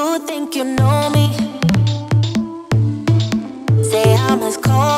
You think you know me. Say I'm as cold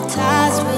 baptized